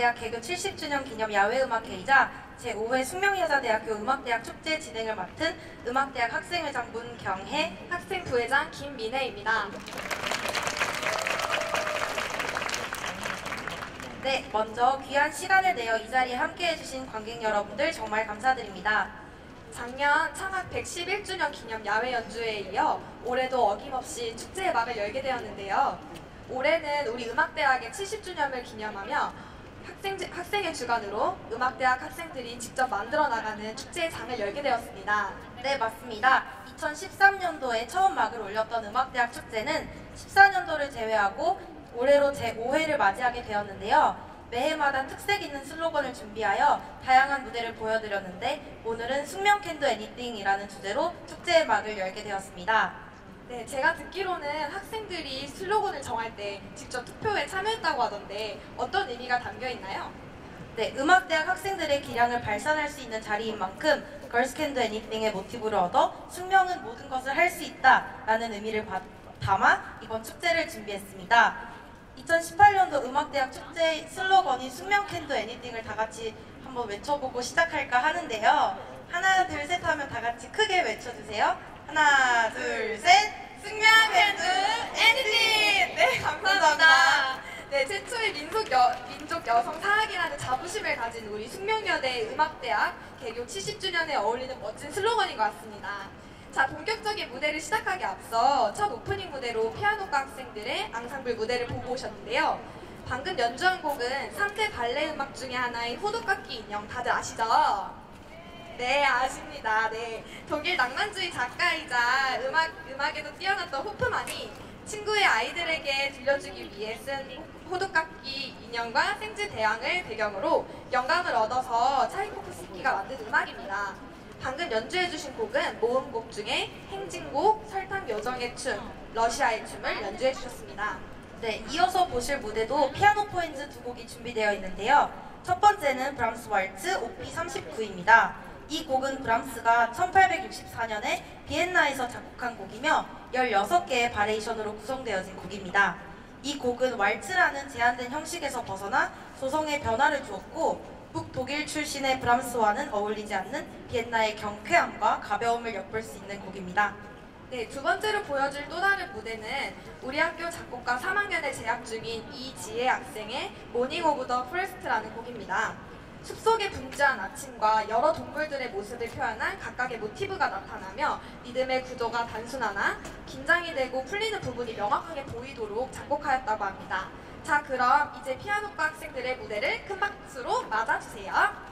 음악대학 개교 70주년 기념 야외음악회이자 제5회 숙명여자대학교 음악대학 축제 진행을 맡은 음악대학 학생회장 문경혜 학생 부회장 김민혜입니다. 네, 먼저 귀한 시간을 내어 이 자리에 함께해 주신 관객 여러분들 정말 감사드립니다. 작년 창학 111주년 기념 야외 연주회에 이어 올해도 어김없이 축제의 막을 열게 되었는데요. 올해는 우리 음악대학의 70주년을 기념하며 학생, 학생의 주관으로 음악대학 학생들이 직접 만들어 나가는 축제의 장을 열게 되었습니다. 네, 맞습니다. 2013년도에 처음 막을 올렸던 음악대학 축제는 14년도를 제외하고 올해로 제5회를 맞이하게 되었는데요. 매해마다 특색 있는 슬로건을 준비하여 다양한 무대를 보여드렸는데 오늘은 숙명 캔도 애니띵이라는 주제로 축제의 막을 열게 되었습니다. 네, 제가 듣기로는 학생들이 슬로건을 정할 때 직접 투표에 참여했다고 하던데 어떤 의미가 담겨 있나요? 네, 음악대학 학생들의 기량을 발산할 수 있는 자리인 만큼 Girls Can Do Anything의 모티브를 얻어 숙명은 모든 것을 할 수 있다 라는 의미를 담아 이번 축제를 준비했습니다. 2018년도 음악대학 축제 슬로건인 숙명 Can Do Anything을 다 같이 한번 외쳐보고 시작할까 하는데요. 하나, 둘, 셋 하면 다 같이 크게 외쳐주세요. 하나, 둘, 셋. Can Do Anything! 네, 감사합니다. 네, 최초의 민속 여, 민족 여성 사학이라는 자부심을 가진 우리 숙명여대 음악대학 개교 70주년에 어울리는 멋진 슬로건인 것 같습니다. 자, 본격적인 무대를 시작하기 앞서 첫 오프닝 무대로 피아노과 학생들의 앙상블 무대를 보고 오셨는데요. 방금 연주한 곡은 3대 발레 음악 중의 하나인 호두깎기 인형 다들 아시죠? 네, 아십니다. 네. 독일 낭만주의 작가이자 음악, 음악에도 뛰어났던 호프만이 친구의 아이들에게 들려주기 위해 쓴 호두깎기 인형과 생쥐 대왕을 배경으로 영감을 얻어서 차이코프스키가 만든 음악입니다. 방금 연주해주신 곡은 모음곡 중에 행진곡, 설탕 요정의 춤, 러시아의 춤을 연주해주셨습니다. 네, 이어서 보실 무대도 피아노 포인트 두 곡이 준비되어 있는데요. 첫 번째는 브람스 왈츠 Op. 39입니다. 이 곡은 브람스가 1864년에 비엔나에서 작곡한 곡이며 16개의 variation으로 구성되어진 곡입니다. 이 곡은 왈츠라는 제한된 형식에서 벗어나 조성에 변화를 주었고 북독일 출신의 브람스와는 어울리지 않는 비엔나의 경쾌함과 가벼움을 엿볼 수 있는 곡입니다. 네, 두 번째로 보여줄 또 다른 무대는 우리 학교 작곡과 3학년에 재학 중인 이지혜 학생의 Morning of the Forest라는 곡입니다. 숲속의 분주한 아침과 여러 동물들의 모습을 표현한 각각의 모티브가 나타나며 리듬의 구조가 단순하나 긴장이 되고 풀리는 부분이 명확하게 보이도록 작곡하였다고 합니다. 자 그럼 이제 피아노과 학생들의 무대를 큰 박수로 맞아주세요.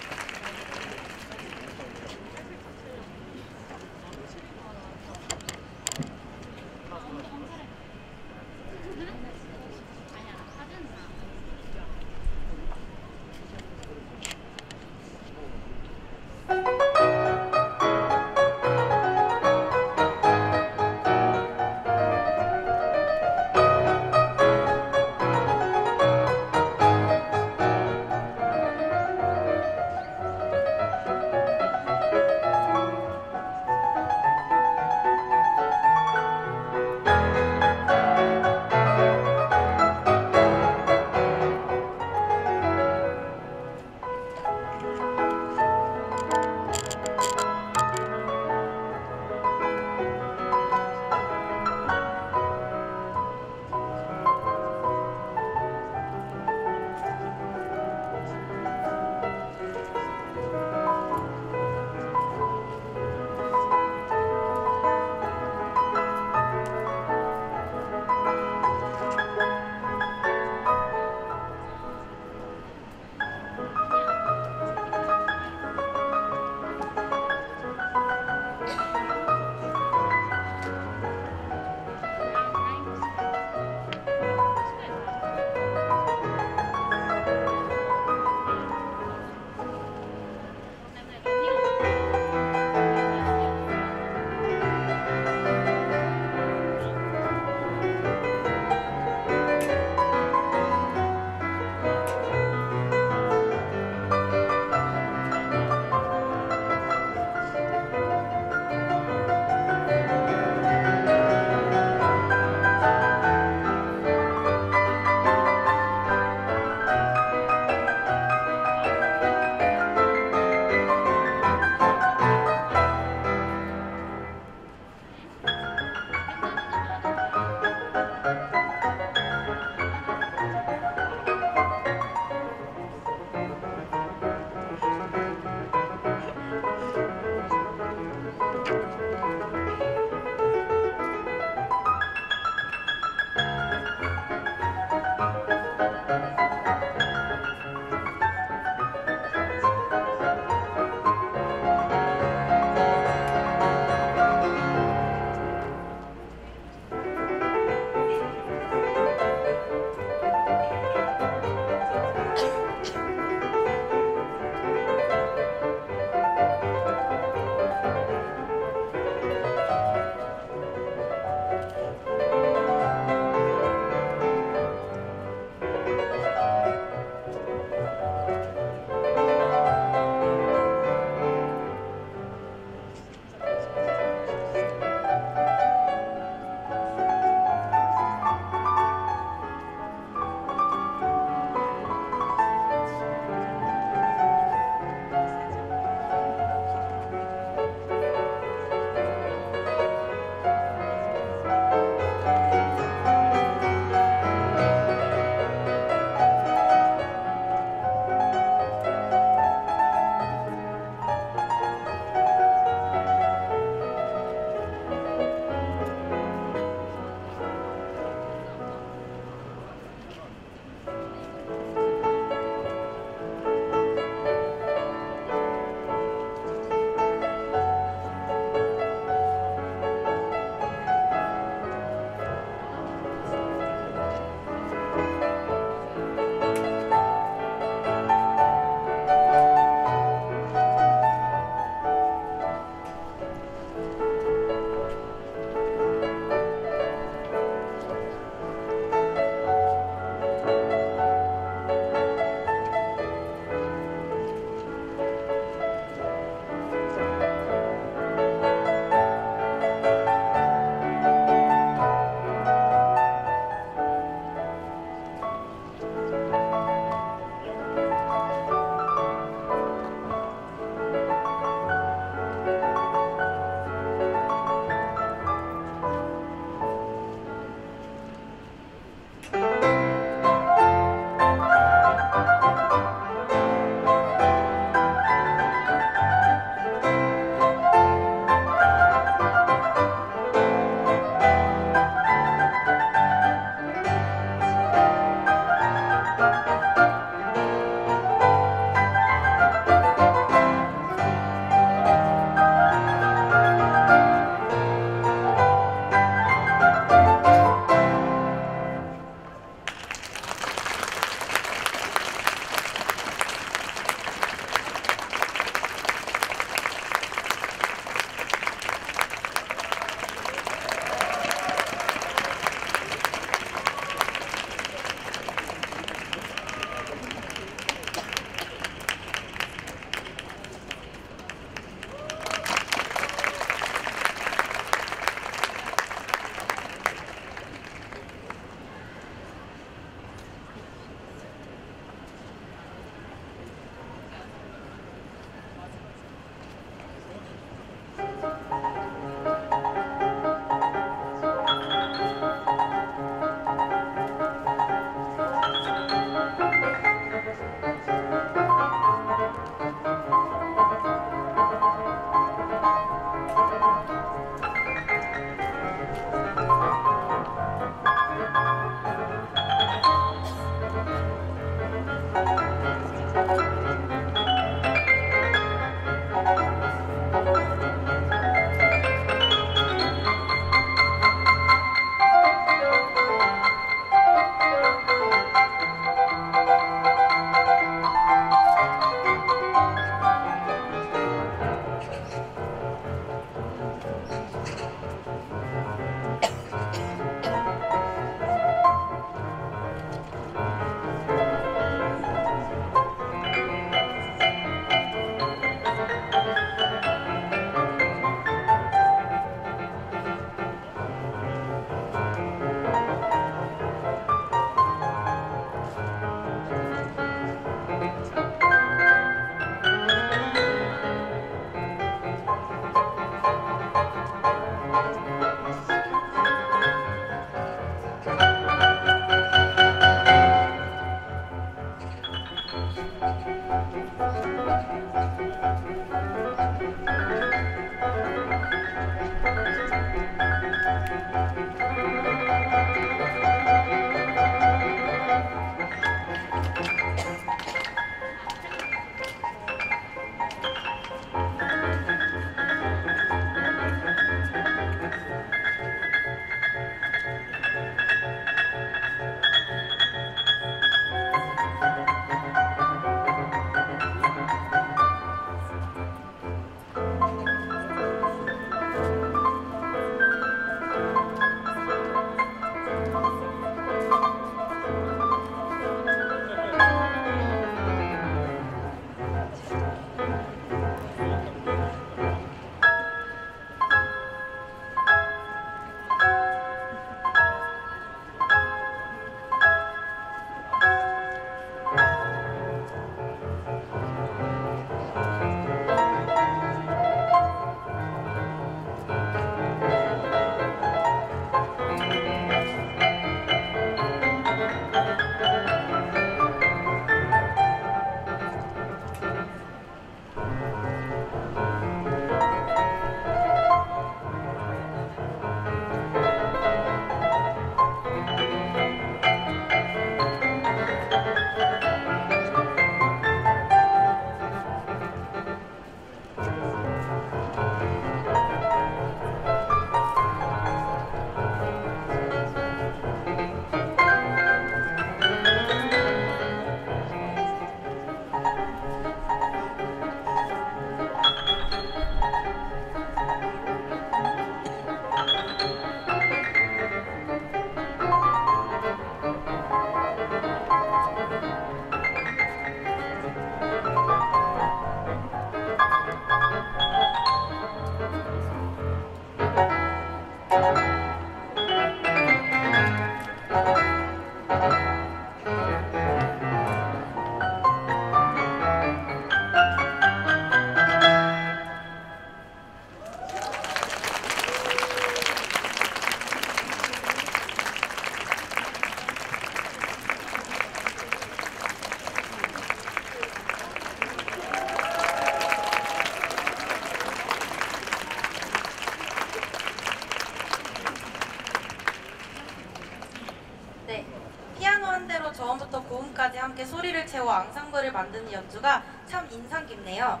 채워 앙상블을 만드는 연주가 참 인상 깊네요.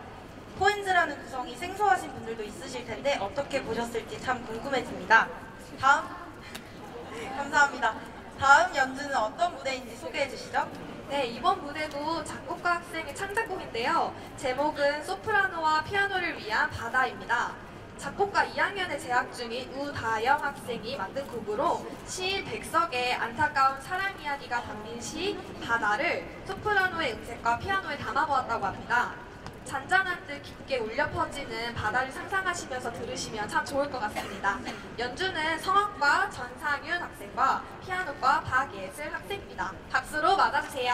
포엔즈라는 구성이 생소하신 분들도 있으실 텐데 어떻게 보셨을지 참 궁금해집니다. 다음 감사합니다. 다음 연주는 어떤 무대인지 소개해 주시죠. 네, 이번 무대도 작곡가 학생의 창작곡인데요. 제목은 소프라노와 피아노를 위한 바다입니다. 작곡가 2학년에 재학 중인 우다영 학생이 만든 곡으로 시인 백석의 안타까운 사랑 이야기가 담긴 시 바다를 피아노의 음색과 피아노에 담아보았다고 합니다. 잔잔한 듯 깊게 울려 퍼지는 바다를 상상하시면서 들으시면 참 좋을 것 같습니다. 연주는 성악과 전상윤 학생과 피아노과 박예슬 학생입니다. 박수로 맞아주세요.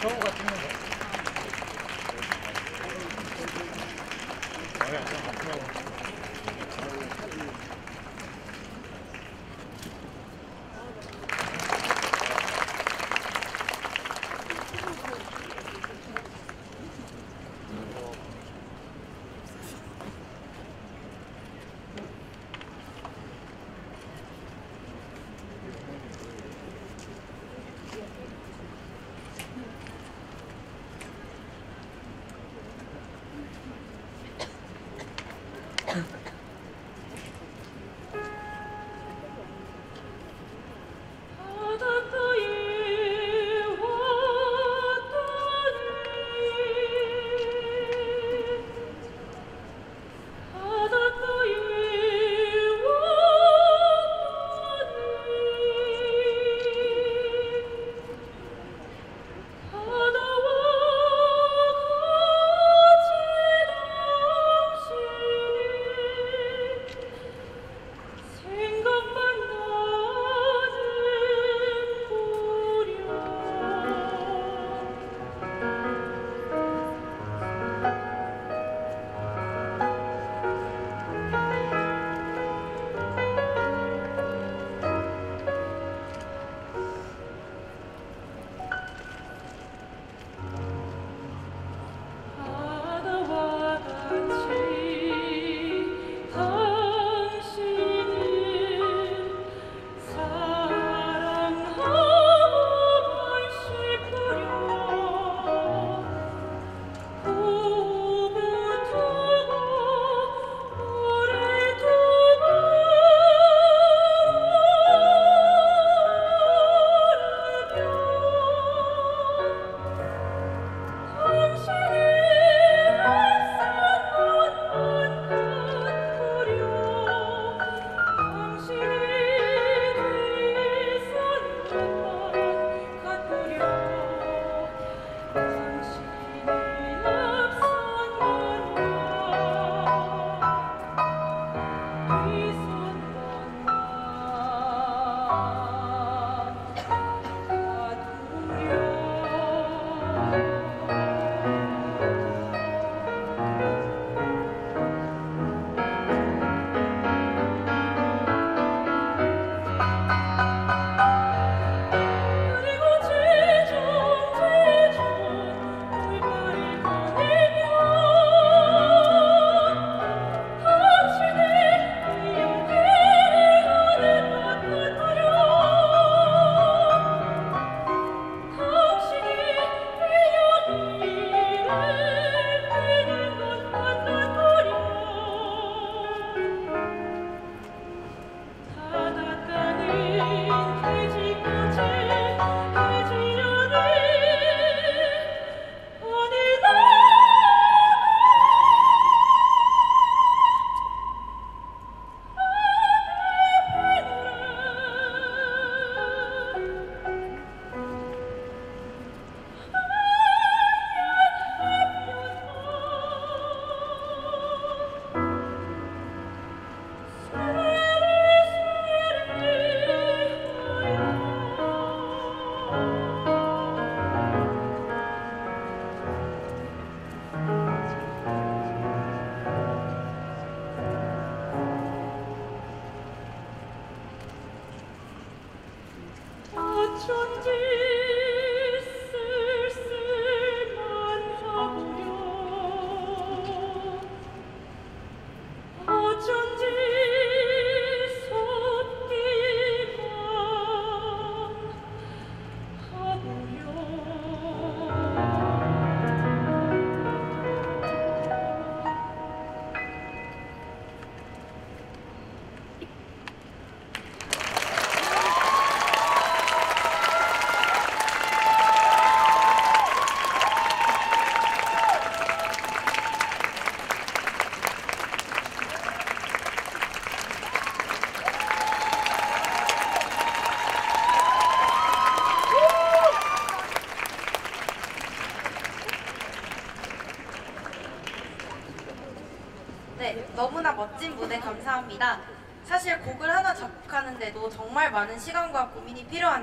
좋은 같은데.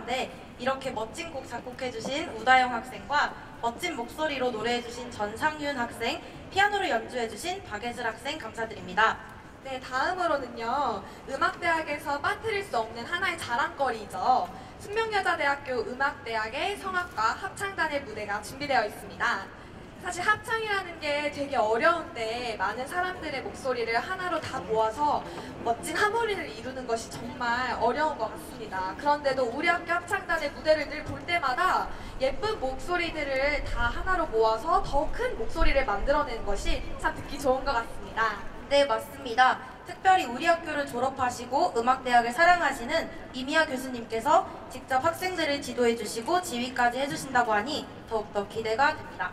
필요한데 이렇게 멋진 곡 작곡해주신 우다영 학생과 멋진 목소리로 노래해주신 전상윤 학생, 피아노를 연주해주신 박예슬 학생 감사드립니다. 네, 다음으로는요. 음악대학에서 빠뜨릴 수 없는 하나의 자랑거리죠. 숙명여자대학교 음악대학의 성악과 합창단의 무대가 준비되어 있습니다. 사실 합창이라는 게 되게 어려운데 많은 사람들의 목소리를 하나로 다 모아서 멋진 하모니를 이루는 것이 정말 어려운 것 같습니다. 그런데도 우리 학교 합창단의 무대를 늘 볼 때마다 예쁜 목소리들을 다 하나로 모아서 더 큰 목소리를 만들어내는 것이 참 듣기 좋은 것 같습니다. 네, 맞습니다. 특별히 우리 학교를 졸업하시고 음악대학을 사랑하시는 이미아 교수님께서 직접 학생들을 지도해 주시고 지휘까지 해주신다고 하니 더욱더 기대가 됩니다.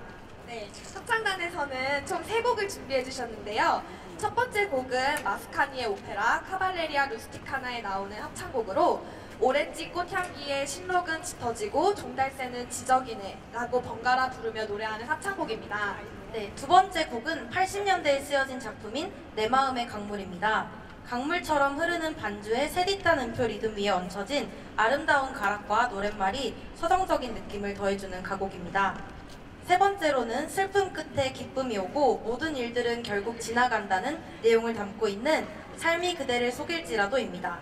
네, 합창단에서는 총 세 곡을 준비해 주셨는데요. 첫 번째 곡은 마스카니의 오페라 카발레리아 루스티카나에 나오는 합창곡으로 오렌지 꽃향기에 신록은 짙어지고 종달새는 지저귀네 라고 번갈아 부르며 노래하는 합창곡입니다. 네, 두 번째 곡은 80년대에 쓰여진 작품인 내 마음의 강물입니다. 강물처럼 흐르는 반주에 세디탄 음표 리듬 위에 얹혀진 아름다운 가락과 노랫말이 서정적인 느낌을 더해주는 가곡입니다. 세 번째로는 슬픔 끝에 기쁨이 오고 모든 일들은 결국 지나간다는 내용을 담고 있는 삶이 그대를 속일지라도입니다.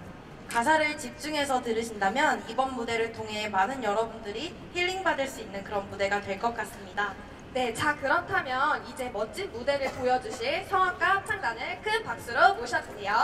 가사를 집중해서 들으신다면 이번 무대를 통해 많은 여러분들이 힐링받을 수 있는 그런 무대가 될 것 같습니다. 네, 자 그렇다면 이제 멋진 무대를 보여주실 성악가 합창단을 큰 박수로 모셔주세요.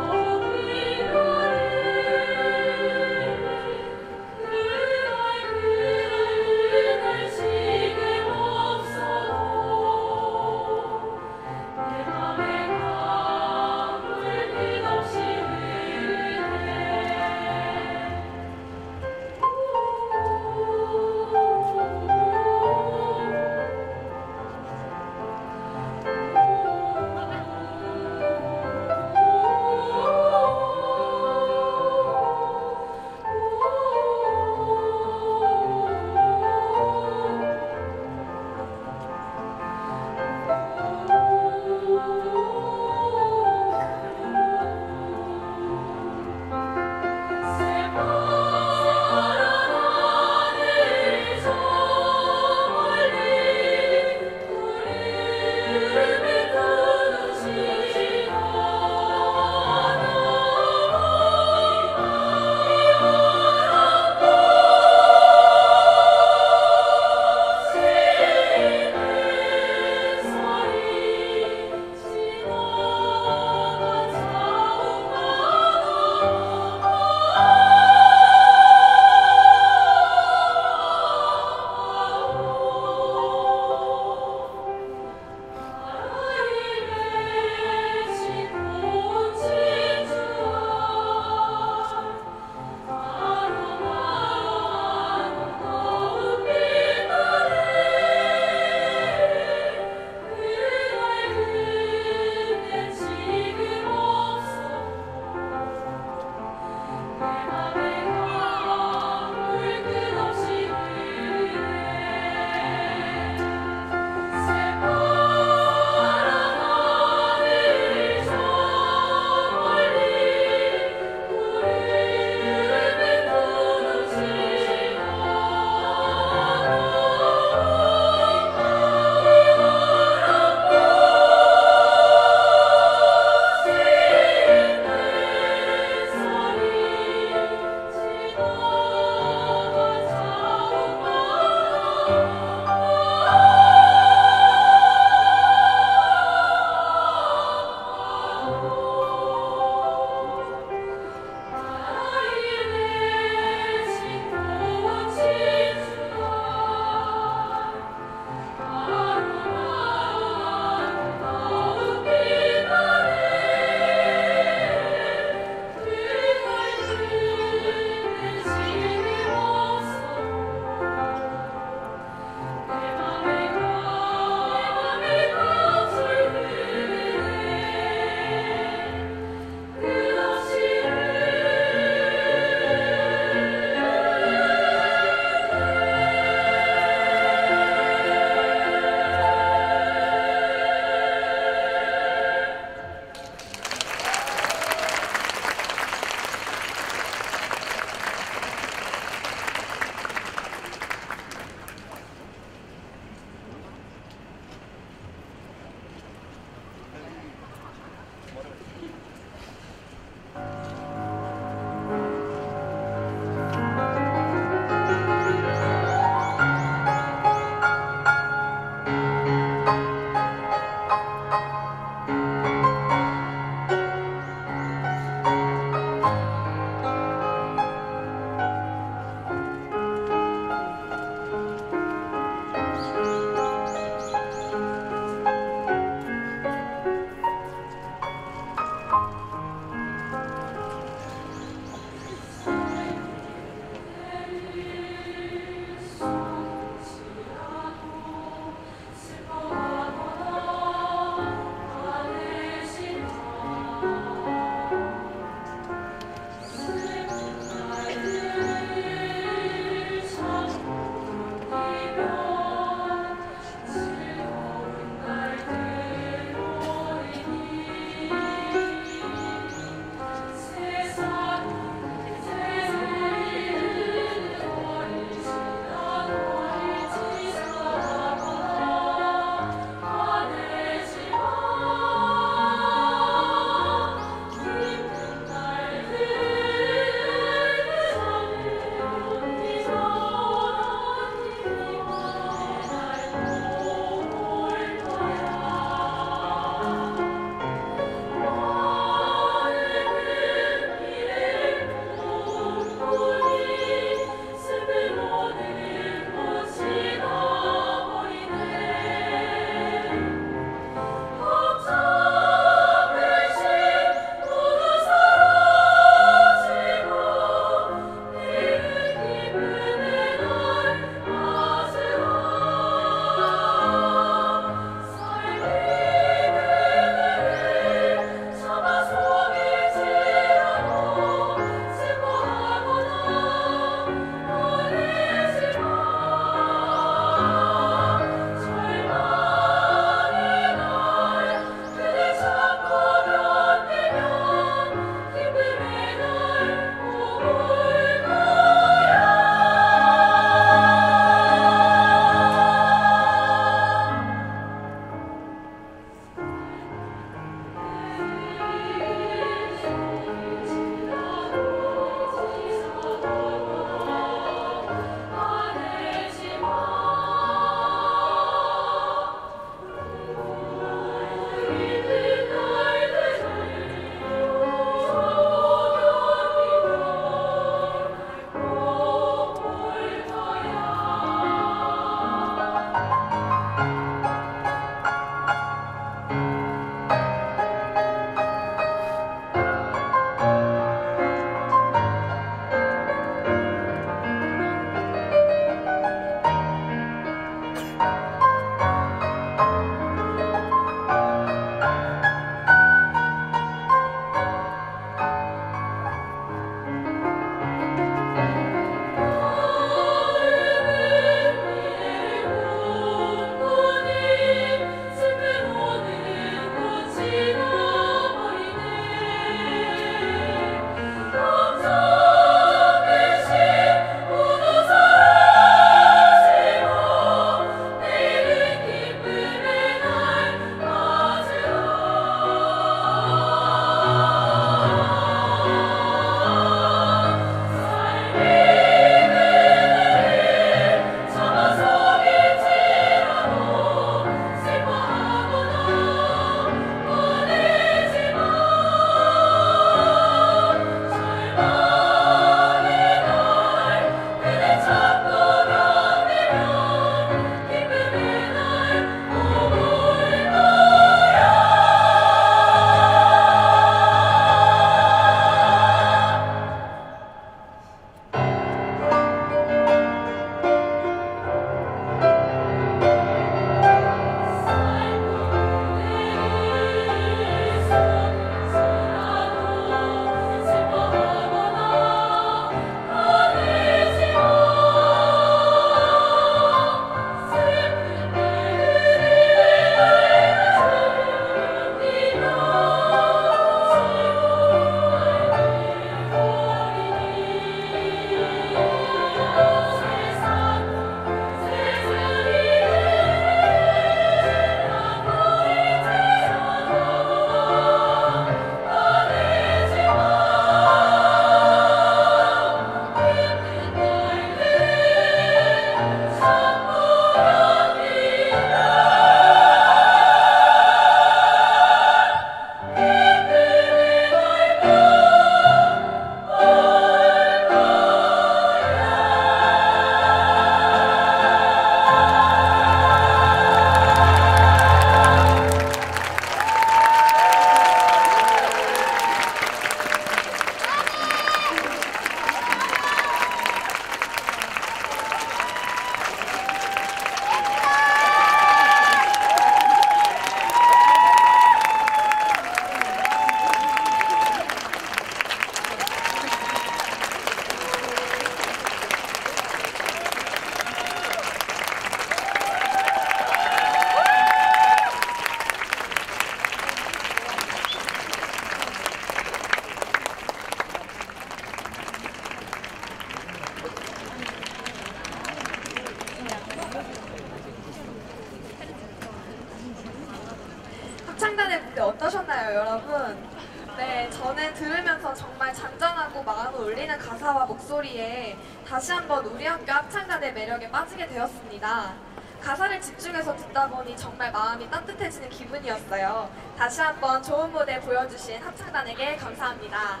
마음이 따뜻해지는 기분이었어요. 다시 한번 좋은 무대 보여주신 합창단에게 감사합니다.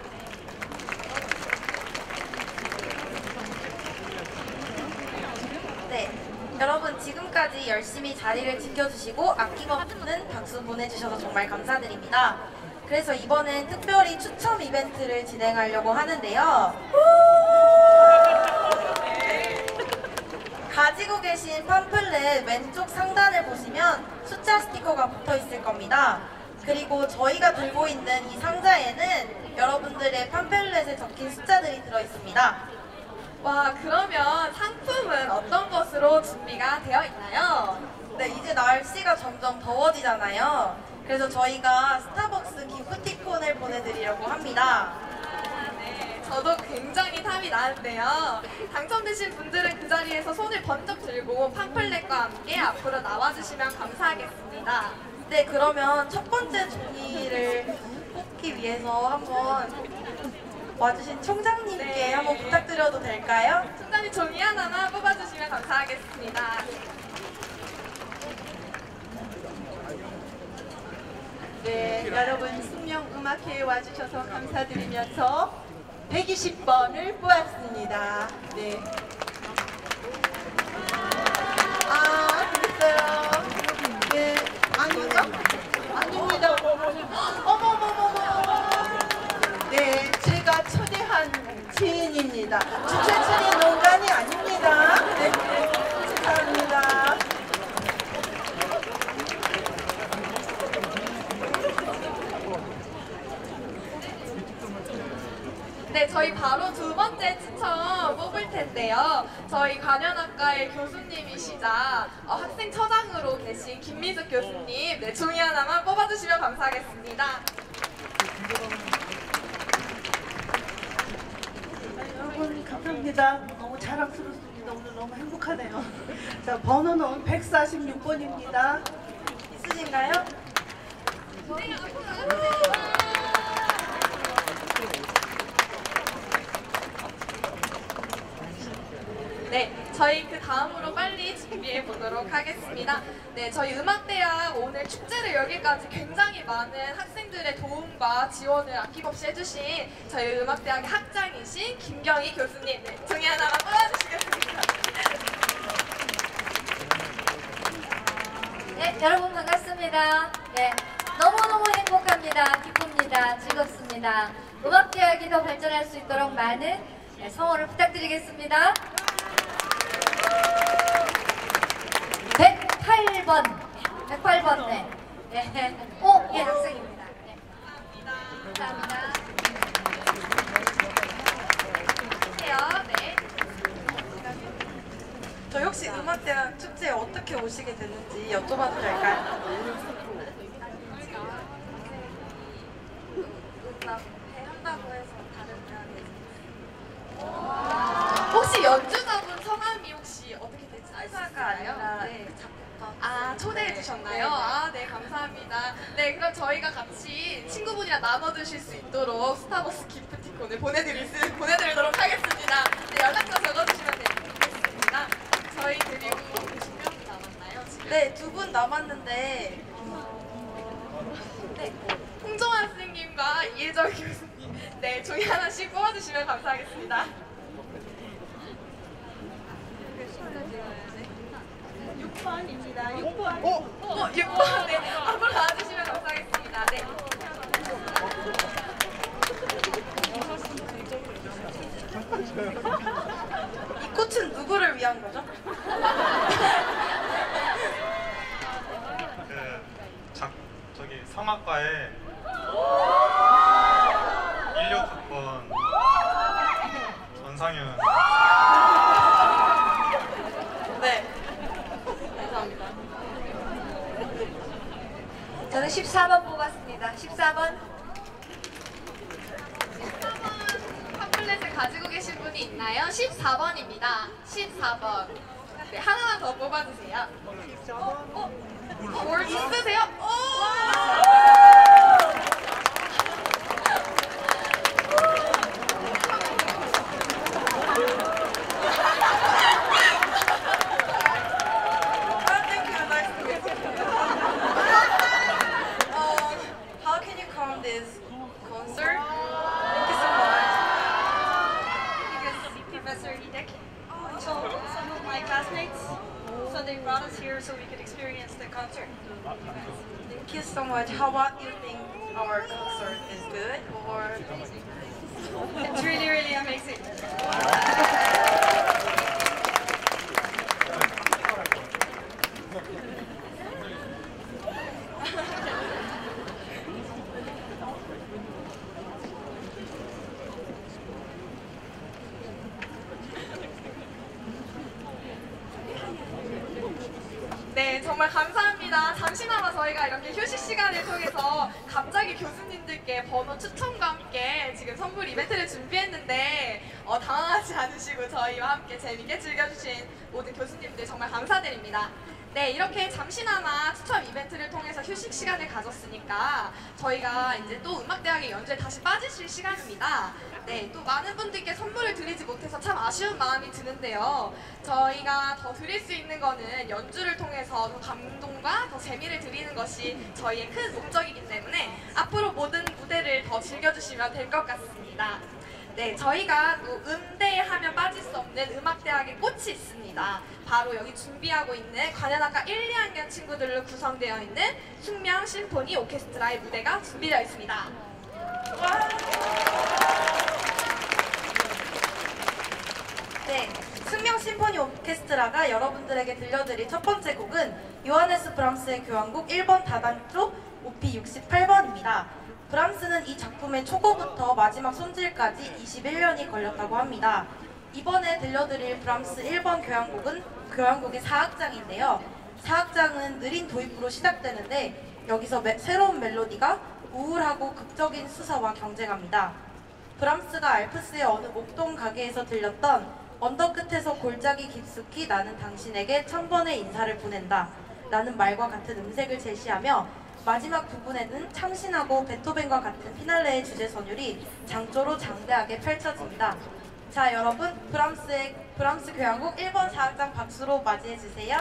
네. 여러분 지금까지 열심히 자리를 지켜주시고 아낌없는 박수 보내주셔서 정말 감사드립니다. 그래서 이번엔 특별히 추첨 이벤트를 진행하려고 하는데요. 가지고 계신 팜플렛 왼쪽 상단을 보시면 숫자 스티커가 붙어 있을 겁니다. 그리고 저희가 들고 있는 이 상자에는 여러분들의 팜플렛에 적힌 숫자들이 들어 있습니다. 와, 그러면 상품은 어떤 것으로 준비가 되어 있나요? 네, 이제 날씨가 점점 더워지잖아요. 그래서 저희가 스타벅스 기프티콘을 보내드리려고 합니다. 네, 저도 굉장히 탐이 나는데요. 당첨되신 분들은 그 자리에서 손을 번쩍 들고 팜플렛과 함께 앞으로 나와주시면 감사하겠습니다. 네, 그러면 첫 번째 종이를 뽑기 위해서 한번 와주신 총장님께 네. 한번 부탁드려도 될까요? 총장님 종이 하나만 뽑아주시면 감사하겠습니다. 네, 여러분 숙명음악회에 와주셔서 감사드리면서 120번을 뽑았습니다. 네. 아닙니다. 어머머머머. 네, 제가 초대한 지인입니다. 주최측의 농간이 아닙니다. 네, 축하합니다. 네, 저희 바로 두 번째 추천 뽑을 텐데요. 저희 관현악과의 교수님이시자 어, 학생 처장으로 계신 김미숙 교수님, 네, 종이 하나만 뽑아주시면 감사하겠습니다. 여러분 감사합니다. 너무 자랑스럽습니다. 오늘 너무 행복하네요. 자 번호는 146번입니다. 있으신가요? 네, 저희 그 다음으로 빨리 준비해 보도록 하겠습니다. 네, 저희 음악대학 오늘 축제를 열기까지 굉장히 많은 학생들의 도움과 지원을 아낌없이 해주신 저희 음악대학의 학장이신 김경희 교수님, 네, 종이 하나만 뽑아주시겠습니다. 네, 여러분 반갑습니다. 네, 너무너무 행복합니다. 기쁩니다. 즐겁습니다. 음악대학이 더 발전할 수 있도록 많은 네, 성원을 부탁드리겠습니다. 108번, 108번, 네. 네. 오, 예, 학생입니다. 네. 감사합니다. 해요. 네. 저 혹시 음악대학 축제에 어떻게 오시게 됐는지 여쭤봐도 될까요? 음악 한다고 해서 다른 대학에서 혹시 연주자분 성함이 혹시 어떻게 될지 회사가 아니라 네. 아 초대해 주셨나요? 아 네 감사합니다. 네 그럼 저희가 같이 친구분이랑 나눠 드실 수 있도록 스타벅스 기프티콘을 보내드릴 수 보내드리도록 하겠습니다. 네 연락처 적어주시면 되겠습니다. 저희 그리고 20명이 남았나요 지금? 네, 두 분 남았는데 네, 홍정환 선생님과 이혜정 교수님, 네, 종이 하나씩 뽑아주시면 감사하겠습니다. 6번입니다. 6번. 어, 6번, 네, 앞으로 나와주시면 감사하겠습니다. 네. 이 꽃은 누구를 위한 거죠? 그 작, 저기 성악과에 16학번 전상현 네. 감사합니다. 저는 14번 뽑았습니다. 14번. 팜플렛을 가지고 계신 분이 있나요? 14번입니다. 14번. 네, 하나만 더 뽑아주세요. 어, 어, 어, 뭘 있으세요? 오! So much. How about you think our concert is good or It's really, really amazing. 시간을 가졌으니까 저희가 이제 또 음악대학의 연주에 다시 빠지실 시간입니다. 네, 또 많은 분들께 선물을 드리지 못해서 참 아쉬운 마음이 드는데요. 저희가 더 드릴 수 있는 거는 연주를 통해서 더 감동과 더 재미를 드리는 것이 저희의 큰 목적이기 때문에 앞으로 모든 무대를 더 즐겨주시면 될 것 같습니다. 네, 저희가 또 음대 하면 빠질 수 없는 음악대학의 꽃이 있습니다. 바로 여기 준비하고 있는 관현악과 1, 2학년 친구들로 구성되어 있는 숙명 심포니 오케스트라의 무대가 준비되어 있습니다. 네, 숙명 심포니 오케스트라가 여러분들에게 들려드릴 첫 번째 곡은 요하네스 브람스의 교향곡 1번 다단조 OP 68번입니다. 브람스는 이 작품의 초고부터 마지막 손질까지 21년이 걸렸다고 합니다. 이번에 들려드릴 브람스 1번 교향곡은 교향곡의 4악장인데요. 4악장은 느린 도입부로 시작되는데 여기서 매- 새로운 멜로디가 우울하고 극적인 수사와 경쟁합니다. 브람스가 알프스의 어느 목동 가게에서 들렸던 언덕 끝에서 골짜기 깊숙이 나는 당신에게 천 번의 인사를 보낸다 라는 말과 같은 음색을 제시하며 마지막 부분에는 참신하고 베토벤과 같은 피날레의 주제 선율이 장조로 장대하게 펼쳐집니다. 자 여러분 브람스의 브람스 교향곡 1번 4악장 박수로 맞이해 주세요.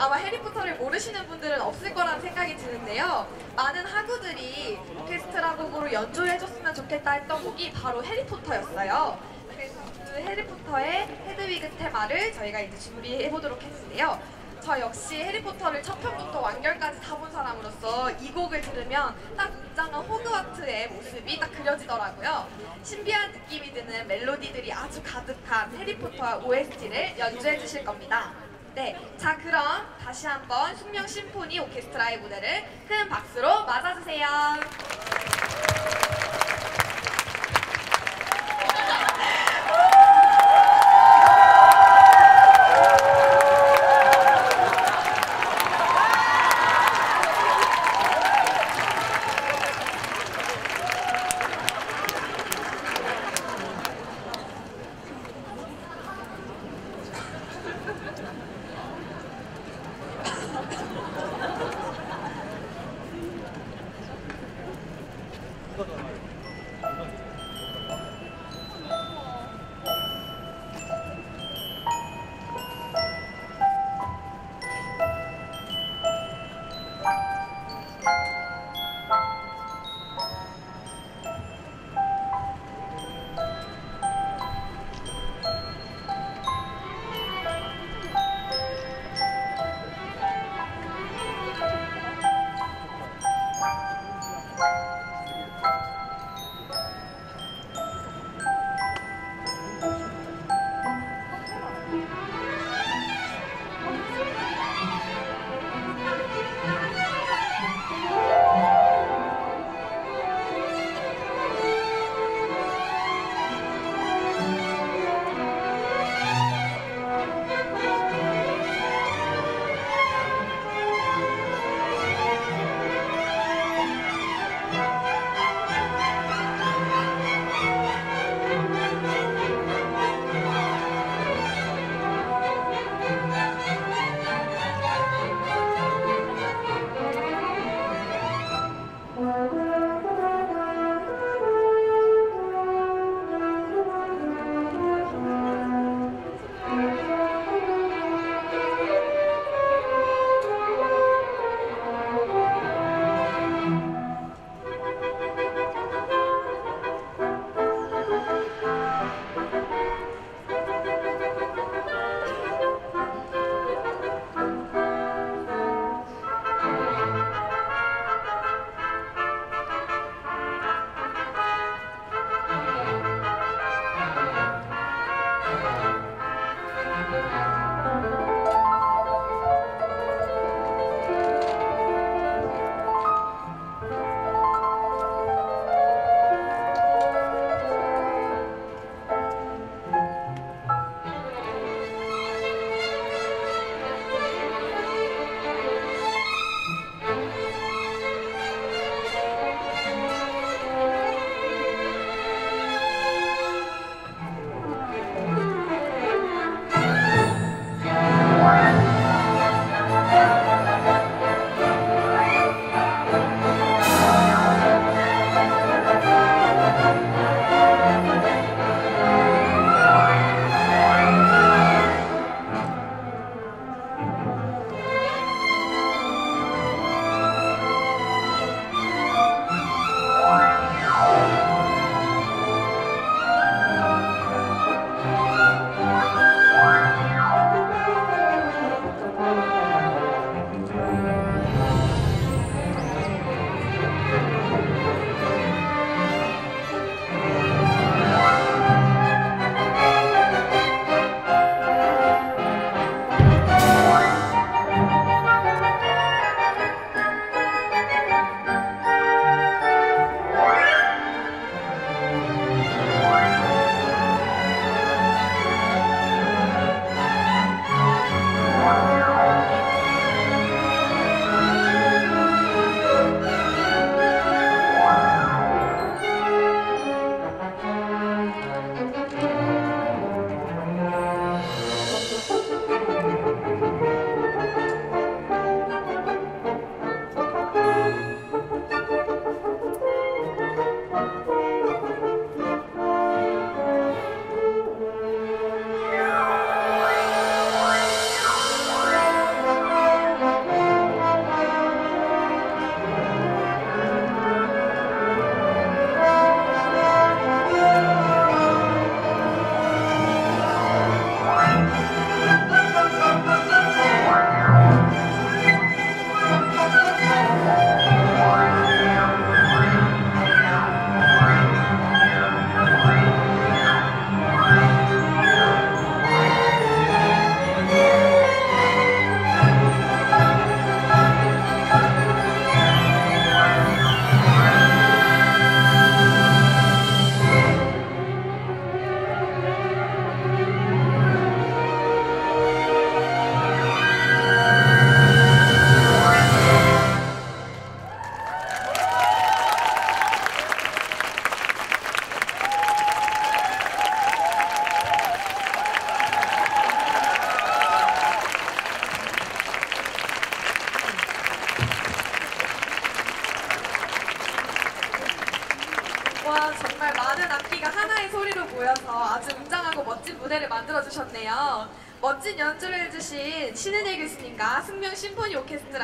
아마 해리포터를 모르시는 분들은 없을 거라는 생각이 드는데요. 많은 학우들이 오케스트라 곡으로 연주해줬으면 좋겠다 했던 곡이 바로 해리포터였어요. 그래서 그 해리포터의 헤드위그 테마를 저희가 이제 준비해보도록 했는데요. 저 역시 해리포터를 첫 편부터 완결까지 다 본 사람으로서 이 곡을 들으면 딱 웅장한 호그와트의 모습이 딱 그려지더라고요. 신비한 느낌이 드는 멜로디들이 아주 가득한 해리포터 OST를 연주해 주실 겁니다. 네, 자 그럼 다시 한번 숙명 심포니 오케스트라의 무대를 큰 박수로 맞아주세요.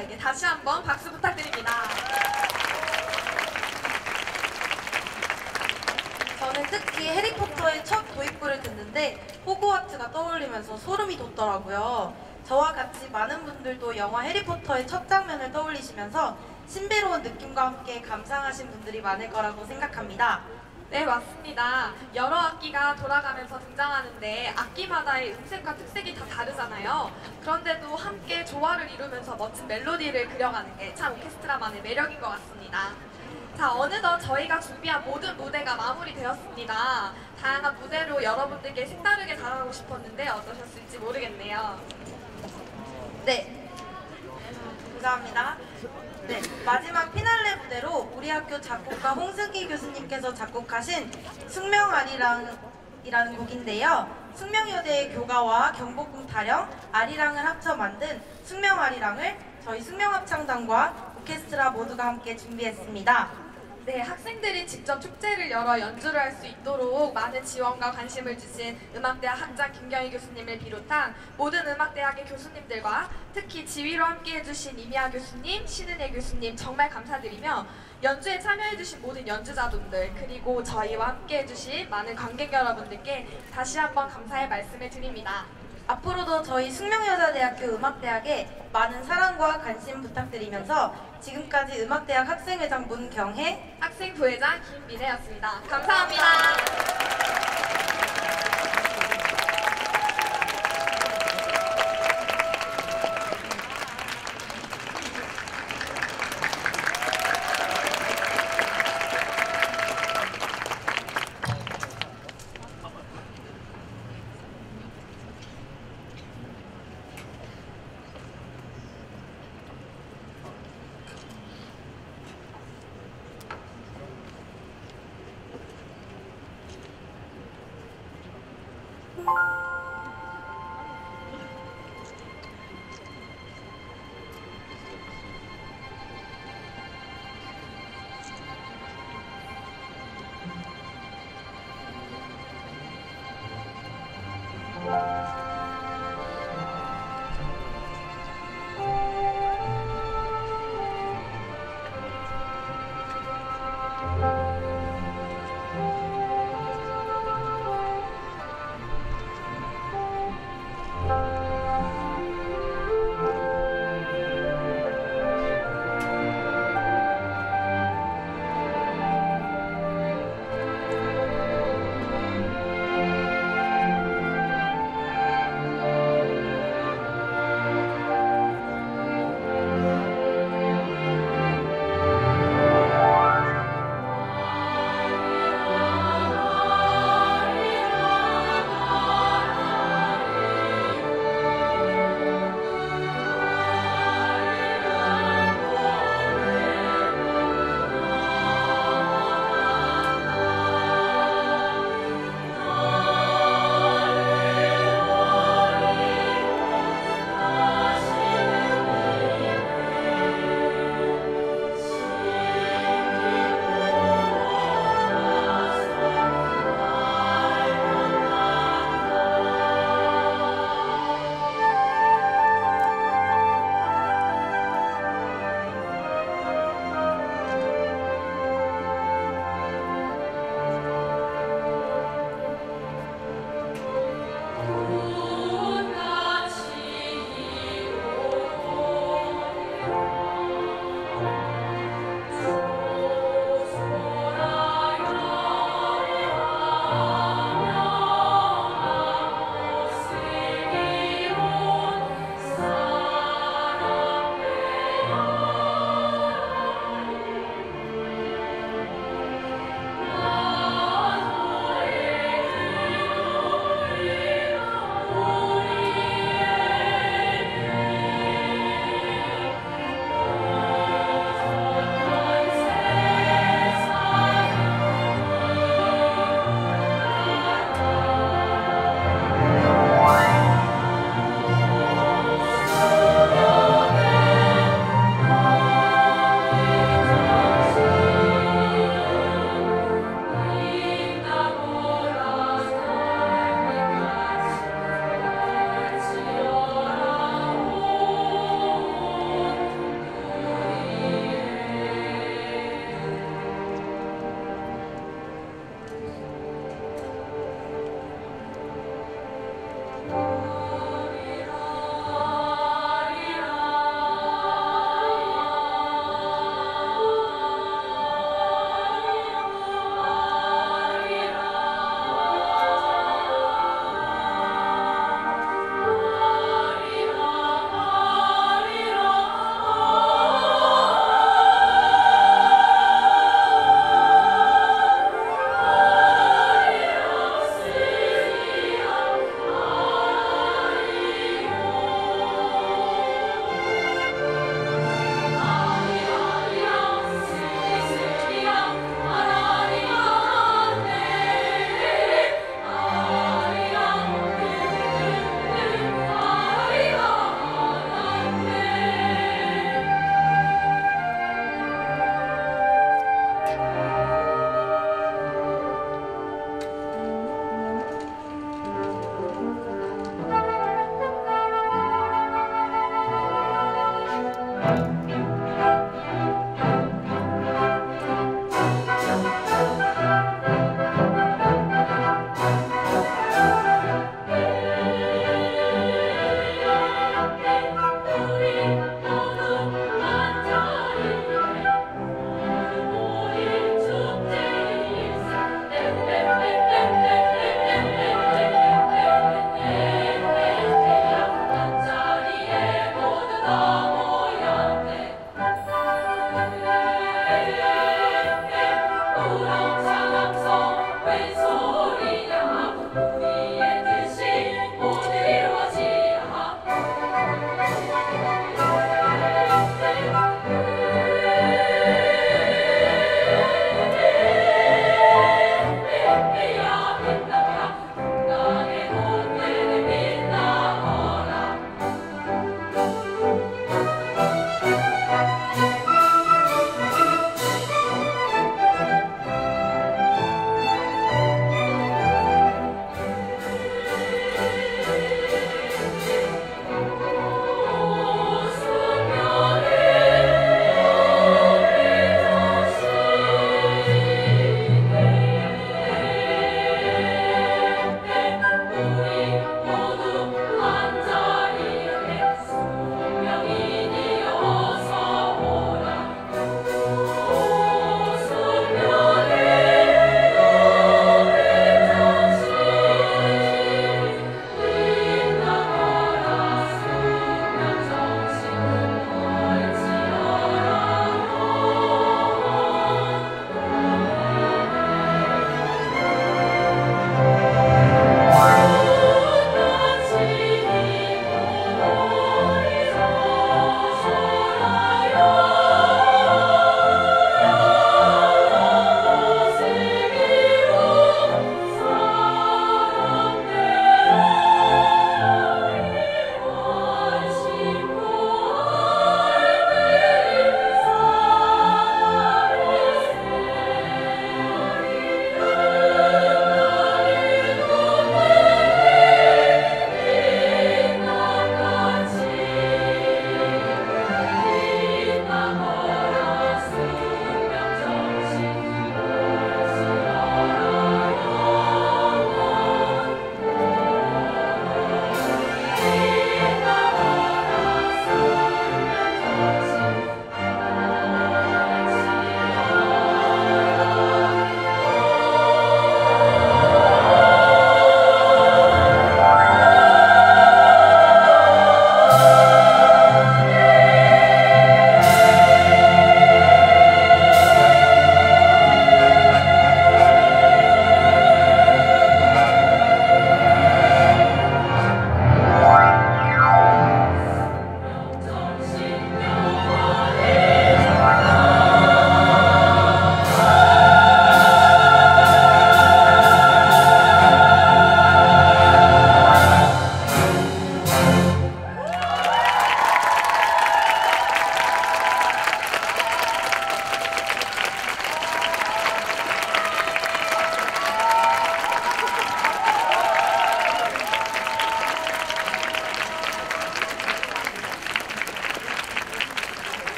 오케스트라에게 다시 한번 박수 부탁드립니다. 저는 특히 해리포터의 첫 도입부를 듣는데 호그와트가 떠올리면서 소름이 돋더라고요. 저와 같이 많은 분들도 영화 해리포터의 첫 장면을 떠올리시면서 신비로운 느낌과 함께 감상하신 분들이 많을 거라고 생각합니다. 네, 맞습니다. 여러 악기가 돌아가면서 등장하는데 악기마다의 음색과 특색이 다 다르잖아요. 그런데도 함께 조화를 이루면서 멋진 멜로디를 그려가는 게 참 오케스트라만의 매력인 것 같습니다. 자, 어느덧 저희가 준비한 모든 무대가 마무리되었습니다. 다양한 무대로 여러분들께 색다르게 다가가고 싶었는데 어떠셨을지 모르겠네요. 네. 감사합니다. 네, 마지막 피날레 무대로 우리 학교 작곡가 홍승기 교수님께서 작곡하신 숙명아리랑 이라는 곡인데요. 숙명여대의 교가와 경복궁 타령, 아리랑을 합쳐 만든 숙명아리랑을 저희 숙명합창단과 오케스트라 모두가 함께 준비했습니다. 네, 학생들이 직접 축제를 열어 연주를 할 수 있도록 많은 지원과 관심을 주신 음악대학 학장 김경희 교수님을 비롯한 모든 음악대학의 교수님들과 특히 지휘로 함께 해 주신 이미아 교수님, 신은혜 교수님 정말 감사드리며 연주에 참여해 주신 모든 연주자분들 그리고 저희와 함께 해 주신 많은 관객 여러분들께 다시 한번 감사의 말씀을 드립니다. 앞으로도 저희 숙명여자대학교 음악대학에 많은 사랑과 관심 부탁드리면서 지금까지 음악대학 학생회장 문경혜, 학생 부회장 김민혜였습니다. 감사합니다.